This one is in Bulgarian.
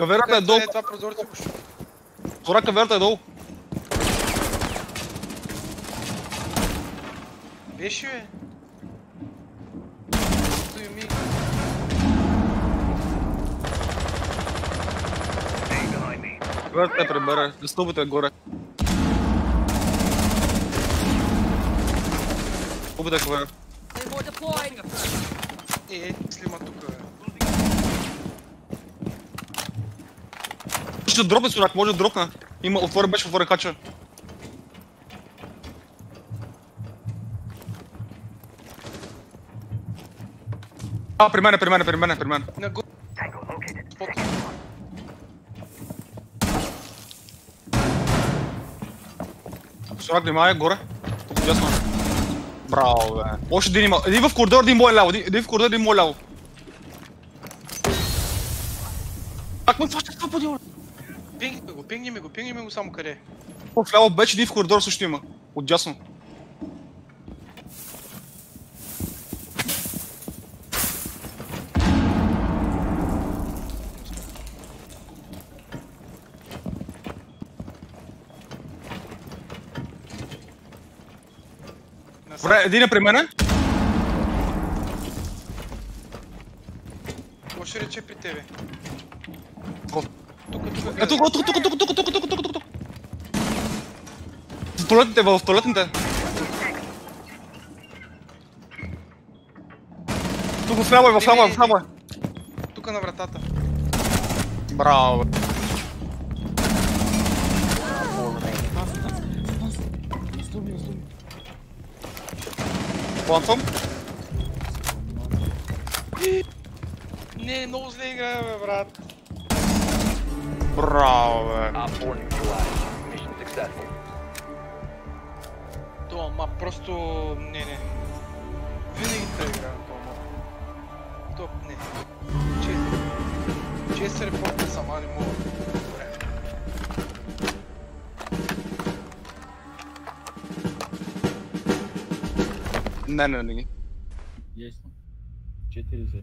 Căvera te două. Ura, căvera te două. Ieși, e. Tu e mic. Врата прибере, ступите горе. Ступите горе. Слима тук е. Може да дропне сурак, може да дропне. Има, отвори беше, отвори кача. А, при мене, при мене, при мене, при мене. На го... Под... Сурак, внимавай, горе. Тук дясно. Браво, бе. Още един има. Един в коридор, един мое ляво. Един в коридор, един мое ляво. Как ме фащаш това подима? Пингни го, пингни ми го, пингни ми го само къде. В ляво беше, един в коридор също има. От дясно. На Добре, един е при мене. Ще рече при тебе? Го. Тук, тук, Е, тук, тук, тук, тук, тук, тук, тук, тук, тук, тук. В туалетните, в туалетните. Тук в ляво е, в ляво е, в ляво е. Тук на вратата. Браво. Плантвам. Не, много зле играе, брат. Браво, бе. Op 4 neutralized. Mission successful. Това мап просто... Не, не. Винаги трябва да играя на това мап. Топ, не. Чест. Чест репорта сама не мога. Не, не, не ги. Ясно. 4 за.